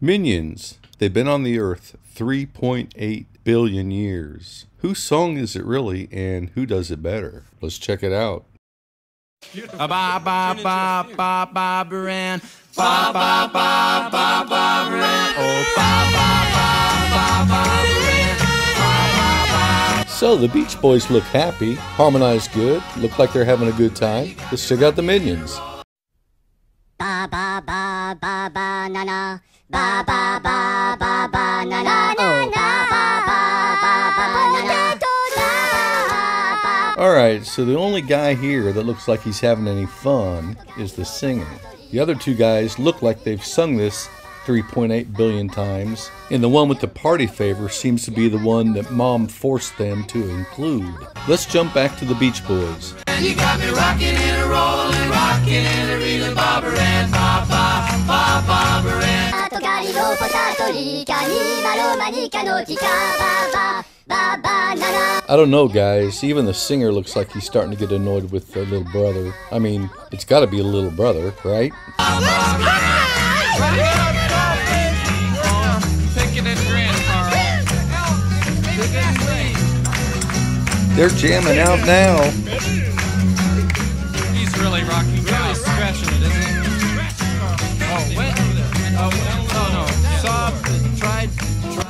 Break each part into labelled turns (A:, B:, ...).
A: Minions. They've been on the earth 3.8 billion years. Whose song is it really, and who does it better? Let's check it out.
B: Ba ba ba ba ba Barbara Ann. Ba ba ba ba Barbara Ann. Oh ba ba ba ba Barbara Ann.
A: So the Beach Boys look happy, harmonize good, look like they're having a good time. Let's check out the Minions.
C: Ba ba ba ba ba na na. Ba ba ba ba ba na na. Oh ba ba ba ba ba na na.
A: Alright, so the only guy here that looks like he's having any fun is the singer. The other two guys look like they've sung this 3.8 billion times, and the one with the party favor seems to be the one that mom forced them to include. Let's jump back to the Beach Boys.
B: And you got me rocking and rolling, rocking and reeling, Barbara Ann. Ba ba ba ba
A: I don't know, guys. Even the singer looks like he's starting to get annoyed with the little brother. I mean, it's got to be a little brother, right? They're jamming out now.
B: He's really rocking.
A: guys.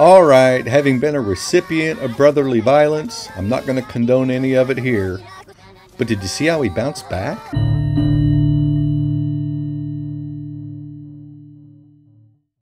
A: All right, having been a recipient of brotherly violence, I'm not going to condone any of it here. But did you see how he bounced back?